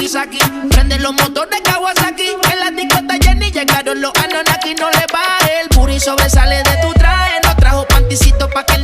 rumba. Prende los motores Kawasaki. En la discota Jenny llegaron los Anonaki. No le baje. El puri sobresale de tu traje. No trajo panticito pa' que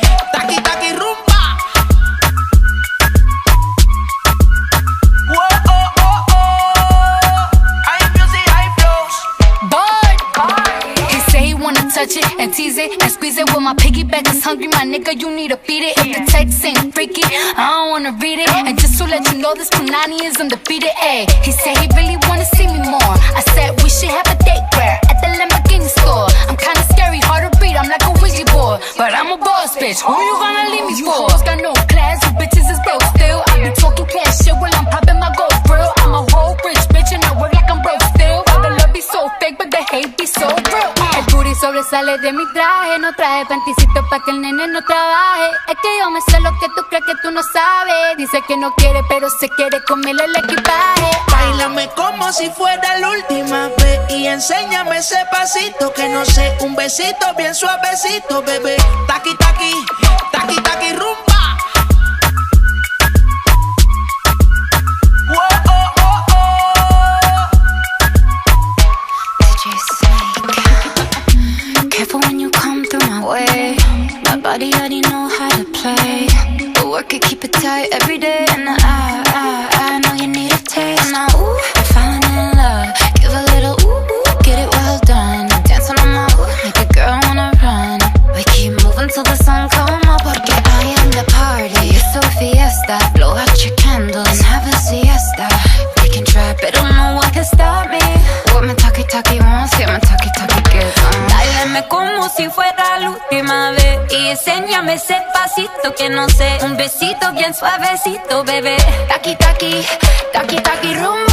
piggyback is hungry, my nigga, you need to feed it. If the text ain't freaky, I don't wanna read it. And just to let you know, this Punani is undefeated. Ayy, he said he really wanna see me more. I said we should have a date where at the Lamborghini store. I'm kinda scary, hard to read, I'm like a Ouija board, but I'm a boss bitch. Who you gonna leave me for? You got no class, you bitches is broke still. I be talking cash shit while I'm popping my gold grill. I'm a whole rich bitch and I work like I'm broke still. All the love be so fake, but the hate be so real. El booty sobresale de mi traje, no traje panticito pa' que el nene no trabaje. Es que yo me sé lo que tú crees que tú no sabes. Dice que no quiere, pero se quiere comerle el equipaje. Bailame como si fuera la última vez y enséñame ese pasito que no sé, un besito bien suavecito, bebé. Taqui taqui, taqui taqui rumba. Body already know how to play. But work it, keep it tight every day And I, enséñame ese pasito que no sé. Un besito bien suavecito, bebé. Taki, taki, taki, taki, rum